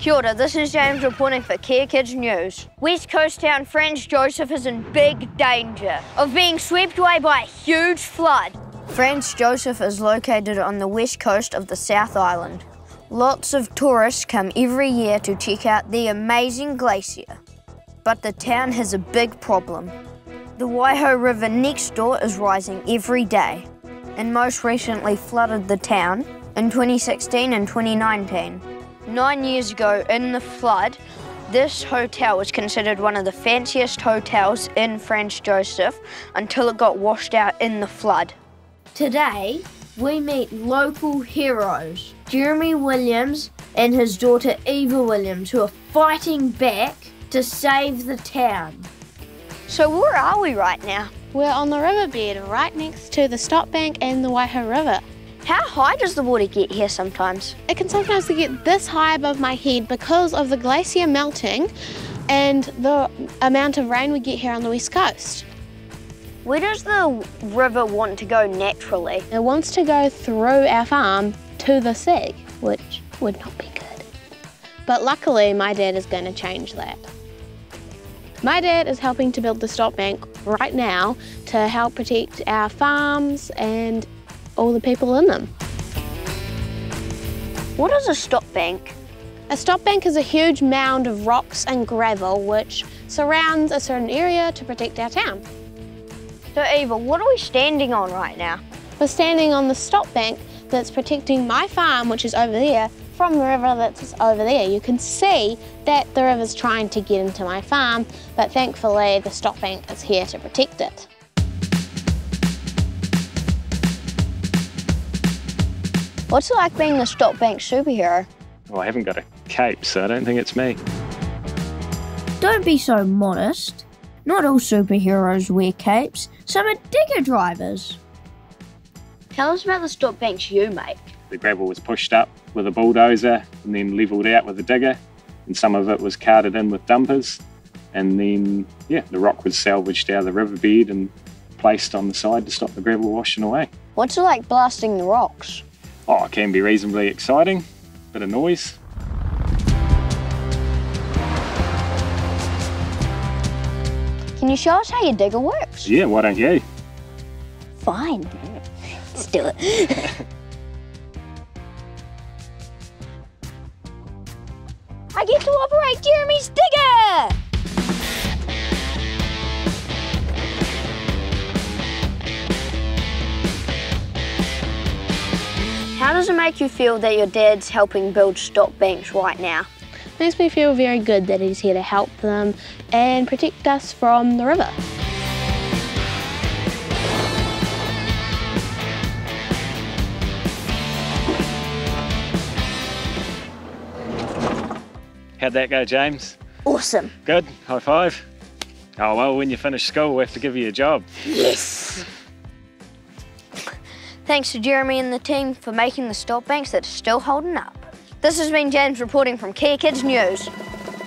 Kia ora, this is James reporting for Kea Kids News. West Coast town Franz Josef is in big danger of being swept away by a huge flood. Franz Josef is located on the west coast of the South Island. Lots of tourists come every year to check out the amazing glacier. But the town has a big problem. The Waiho River next door is rising every day and most recently flooded the town in 2016 and 2019. Nine years ago, in the flood, this hotel was considered one of the fanciest hotels in Franz Josef until it got washed out in the flood. Today, we meet local heroes, Jeremy Williams and his daughter Eva Williams, who are fighting back to save the town. So where are we right now? We're on the riverbed right next to the stop bank and the Waiho River. How high does the water get here sometimes? It can sometimes get this high above my head because of the glacier melting and the amount of rain we get here on the west coast. Where does the river want to go naturally? It wants to go through our farm to the sea, which would not be good. But luckily, my dad is going to change that. My dad is helping to build the stop bank right now to help protect our farms and all the people in them. What is a stop bank? A stop bank is a huge mound of rocks and gravel which surrounds a certain area to protect our town. So Eva, what are we standing on right now? We're standing on the stop bank that's protecting my farm, which is over there, from the river that's over there. You can see that the river's trying to get into my farm, but thankfully the stop bank is here to protect it. What's it like being the stop bank superhero? Well, I haven't got a cape, so I don't think it's me. Don't be so modest. Not all superheroes wear capes. Some are digger drivers. Tell us about the stop banks you make. The gravel was pushed up with a bulldozer and then levelled out with a digger, and some of it was carted in with dumpers. And then, yeah, the rock was salvaged out of the riverbed and placed on the side to stop the gravel washing away. What's it like blasting the rocks? Oh, it can be reasonably exciting, bit of noise. Can you show us how your digger works? Yeah, why don't you? Fine. Let's do it. I get to operate Jeremy's digger! Does it make you feel that your dad's helping build stop banks right now? Makes me feel very good that he's here to help them and protect us from the river. How'd that go, James? Awesome. Good? High five? Oh, well, when you finish school, we have to give you a job. Yes. Thanks to Jeremy and the team for making the stop banks that are still holding up. This has been James reporting from Kea Kids News.